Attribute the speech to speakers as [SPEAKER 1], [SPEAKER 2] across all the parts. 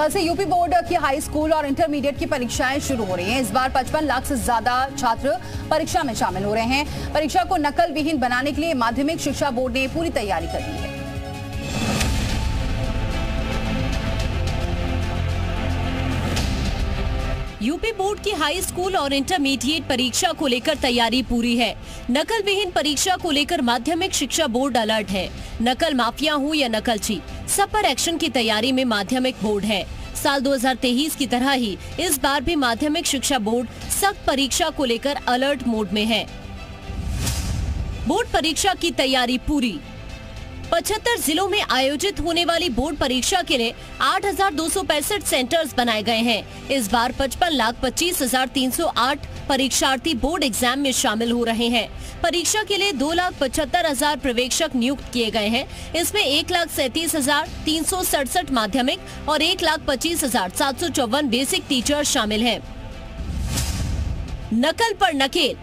[SPEAKER 1] कल से UP board की हाई स्कूल और इंटरमीडिएट की परीक्षाएँ शुरू हो रही हैं। इस बार 55 लाख से ज़्यादा छात्र परीक्षा में शामिल हो रहे हैं। परीक्षा को नकल विहीन बनाने के लिए माध्यमिक शिक्षा बोर्ड ने पूरी तैयारी कर ली है।
[SPEAKER 2] यूपी बोर्ड की हाई स्कूल और इंटरमीडिएट परीक्षा को लेकर तैयारी पूरी है। नकल विहीन परीक्षा को लेकर माध्यमिक शिक्षा बोर्ड अलर्ट है। नकल माफिया हो या नकलची, सब पर एक्शन की तैयारी में माध्यमिक बोर्ड है। साल 2023 की तरह ही इस बार भी माध्यमिक शिक्षा बोर्ड सख्त परीक्षा को लेकर अलर्ट मोड में है। बोर्ड परीक्षा की तैयारी पूरी पचहत्तर जिलों में आयोजित होने वाली बोर्ड परीक्षा के लिए आठ हज़ार दो सौ पैंसठ सेंटर्स बनाए गए हैं। इस बार पचपन लाख पच्चीस हज़ार तीन सौ आठ परीक्षार्थी बोर्ड एग्ज़ाम में शामिल हो रहे हैं। परीक्षा के लिए दो लाख पचहत्तर हज़ार प्रवेशक नियुक्त किए गए हैं। इसमें एक लाख सैतीस हज़ार तीन सौ सड़सठ माध्यमिक और एक लाख पच्चीस हज़ार सात सौ चौवन बेसिक टीचर शामिल हैं। नकल पर नकेल।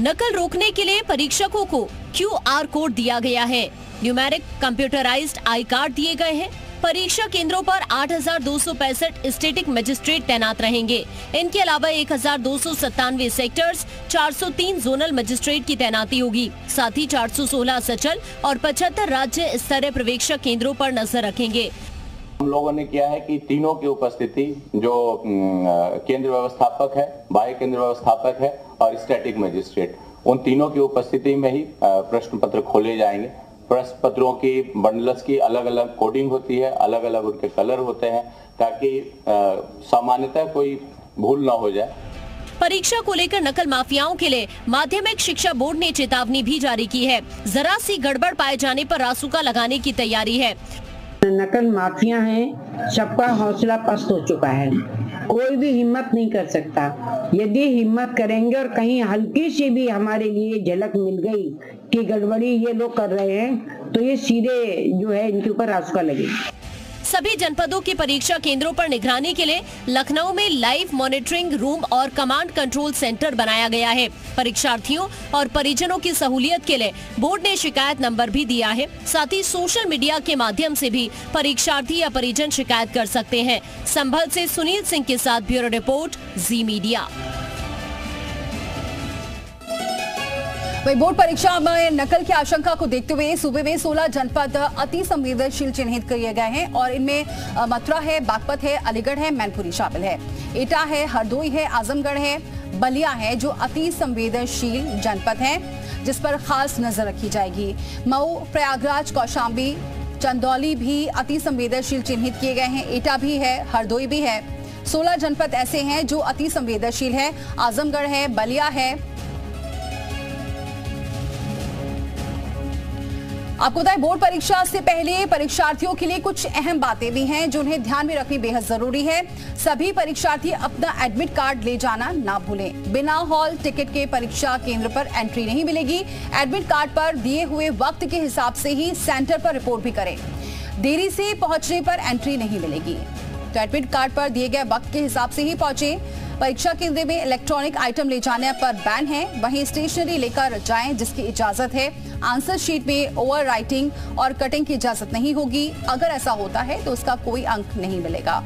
[SPEAKER 2] नकल रोकने के लिए परीक्षकों को क्यू आर कोड दिया गया है। न्यूमेरिक कंप्यूटराइज्ड आई कार्ड दिए गए हैं। परीक्षा केंद्रों पर आठ स्टेटिक मजिस्ट्रेट तैनात रहेंगे। इनके अलावा एक हज़ार दो सौ सत्तानवे सेक्टर्स 403 जोनल मजिस्ट्रेट की तैनाती होगी। साथ ही 416 सचल और 75 राज्य स्तरीय पर्यवेक्षक केंद्रों पर नज़र रखेंगे।
[SPEAKER 3] हम लोगों ने किया है कि तीनों की उपस्थिति जो केंद्र व्यवस्थापक है, बाह्य केंद्र व्यवस्थापक है और स्टैटिक मजिस्ट्रेट उन तीनों की उपस्थिति में ही प्रश्न पत्र खोले जाएँगे। प्रश्न पत्रों की बंडल्स की अलग अलग कोडिंग होती है अलग अलग उनके कलर होते हैं, ताकि सामान्यतः कोई भूल ना हो जाए।
[SPEAKER 2] परीक्षा को लेकर नकल माफियाओं के लिए माध्यमिक शिक्षा बोर्ड ने चेतावनी भी जारी की है। जरा सी गड़बड़ पाए जाने पर रासुका लगाने की तैयारी है।
[SPEAKER 4] नकल माफिया हैं, सबका हौसला पस्त हो चुका है। कोई भी हिम्मत नहीं कर सकता। यदि हिम्मत करेंगे और कहीं हल्की सी भी हमारे लिए झलक मिल गई कि गड़बड़ी ये लोग कर रहे हैं तो ये सीधे जो है इनके ऊपर रास्ता लगे
[SPEAKER 2] सभी जनपदों के परीक्षा केंद्रों पर निगरानी के लिए लखनऊ में लाइव मॉनिटरिंग रूम और कमांड कंट्रोल सेंटर बनाया गया है। परीक्षार्थियों और परिजनों की सहूलियत के लिए बोर्ड ने शिकायत नंबर भी दिया है। साथ ही सोशल मीडिया के माध्यम से भी परीक्षार्थी या परिजन शिकायत कर सकते हैं। संभल से सुनील सिंह के साथ ब्यूरो रिपोर्ट, जी मीडिया।
[SPEAKER 1] वही बोर्ड परीक्षा में नकल की आशंका को देखते हुए सूबे में 16 जनपद अति संवेदनशील चिन्हित किए गए हैं और इनमें मथुरा है, बागपत है, अलीगढ़ है, मैनपुरी शामिल है। एटा है, हरदोई है, आजमगढ़ है, बलिया है, जो अति संवेदनशील जनपद है, जिस पर खास नज़र रखी जाएगी। मऊ, प्रयागराज, कौशाम्बी, चंदौली भी अति संवेदनशील चिन्हित किए गए हैं। एटा भी है, हरदोई भी है। सोलह जनपद ऐसे हैं जो अति संवेदनशील है। आजमगढ़ है, बलिया है आपको बताएँ, बोर्ड परीक्षा से पहले परीक्षार्थियों के लिए कुछ अहम बातें भी हैं, जो उन्हें ध्यान में रखनी बेहद ज़रूरी है। सभी परीक्षार्थी अपना एडमिट कार्ड ले जाना ना भूलें। बिना हॉल टिकट के परीक्षा केंद्र पर एंट्री नहीं मिलेगी। एडमिट कार्ड पर दिए हुए वक्त के हिसाब से ही सेंटर पर रिपोर्ट भी करें। देरी से पहुँचने पर एंट्री नहीं मिलेगी। तो एडमिट कार्ड पर दिए गए वक्त के हिसाब से ही पहुँचे। परीक्षा केंद्र में इलेक्ट्रॉनिक आइटम ले जाने पर बैन है। वहीं स्टेशनरी लेकर जाएँ, जिसकी इजाज़त है। आंसर शीट में ओवर राइटिंग और कटिंग की इजाज़त नहीं होगी। अगर ऐसा होता है तो उसका कोई अंक नहीं मिलेगा।